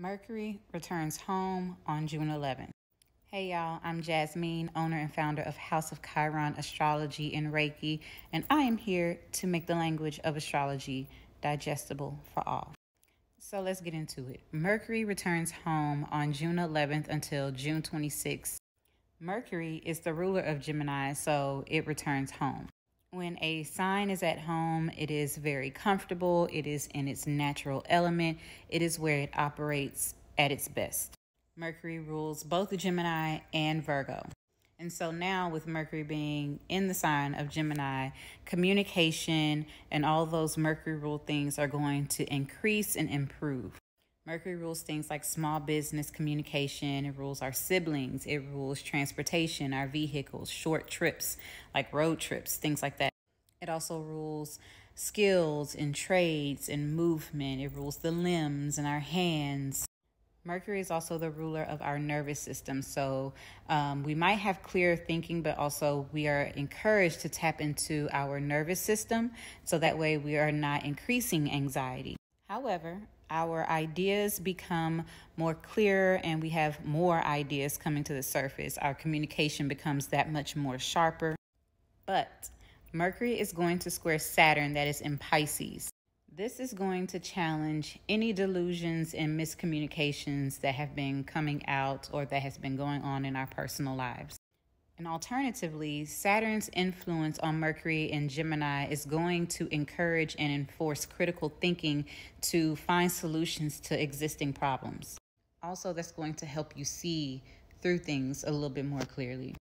Mercury returns home on June 11th. Hey y'all, I'm Jasmine, owner and founder of House of Chiron Astrology and Reiki, and I am here to make the language of astrology digestible for all. So let's get into it. Mercury returns home on June 11th until June 26th. Mercury is the ruler of Gemini, so it returns home. When a sign is at home, it is very comfortable, it is in its natural element, it is where it operates at its best. Mercury rules both Gemini and Virgo. And so now, with Mercury being in the sign of Gemini, communication and all those Mercury rule things are going to increase and improve. Mercury rules things like small business communication, it rules our siblings, it rules transportation, our vehicles, short trips like road trips, things like that. It also rules skills and trades and movement, it rules the limbs and our hands. Mercury is also the ruler of our nervous system. So um, we might have clear thinking, but also we are encouraged to tap into our nervous system so that way we are not increasing anxiety. However, our ideas become more clear and we have more ideas coming to the surface. Our communication becomes that much more sharper. But Mercury is going to square Saturn, that is in Pisces. This is going to challenge any delusions and miscommunications that have been coming out or that has been going on in our personal lives. And alternatively, Saturn's influence on Mercury and Gemini is going to encourage and enforce critical thinking to find solutions to existing problems. Also, that's going to help you see through things a little bit more clearly.